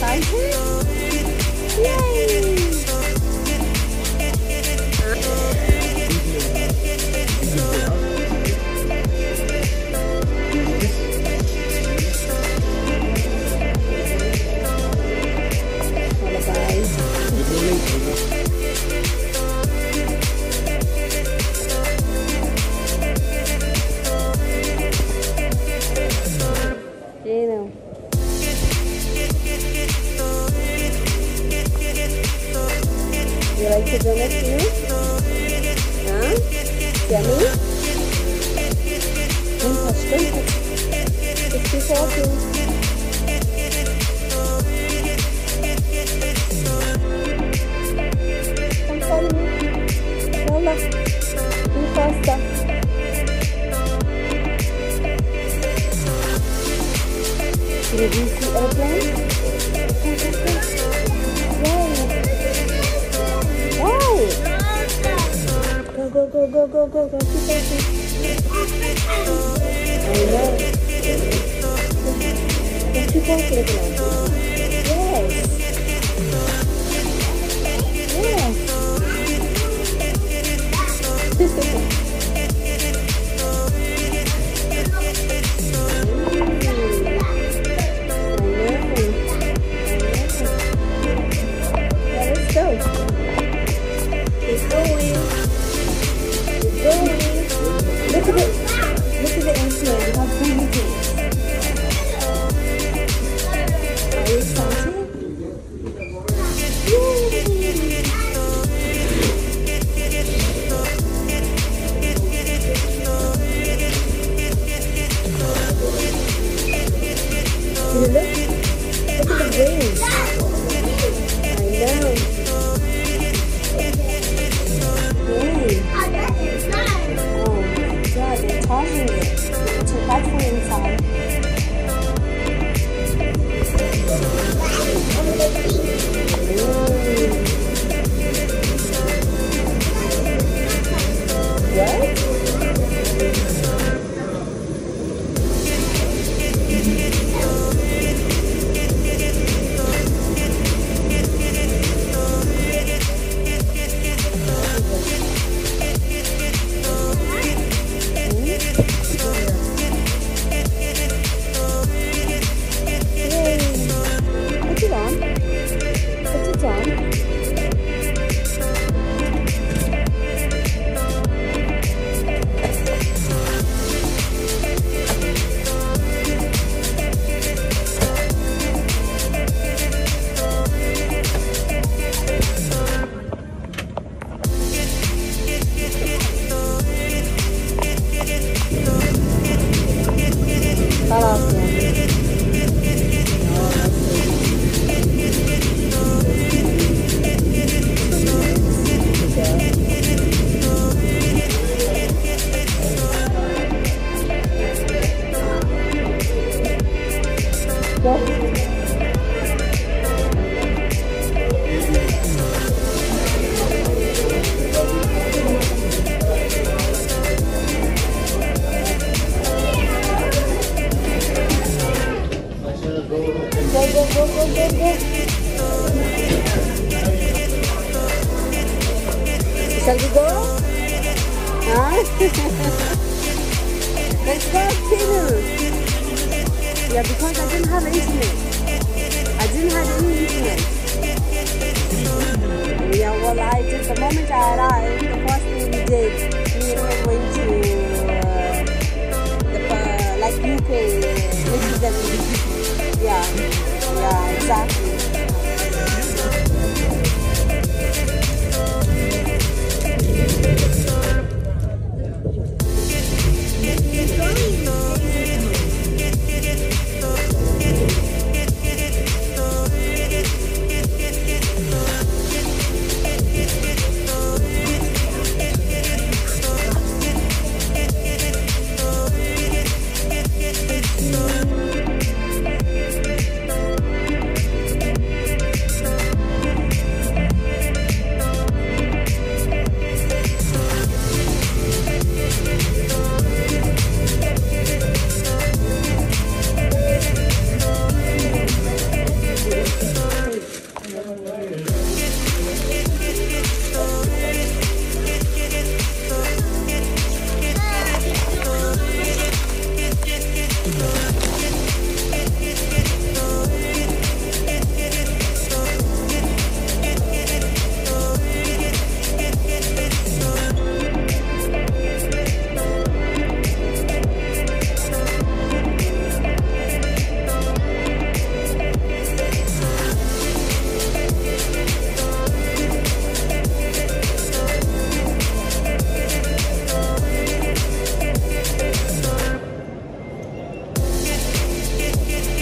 excited? Yay! Too salty. Come follow me. Lola, be faster. Did you see airplane? Why? Go, go, go, go, go. Keep walking. I know. Keep little one. Yes. Let's look? Look at the wings. Shall we go? Huh? Let's go, Tinu. Yeah, because I didn't have internet. I didn't have any internet. Yeah, well, I just, the moment I arrived, the first thing we did, him went to, uh, the, uh, like UK,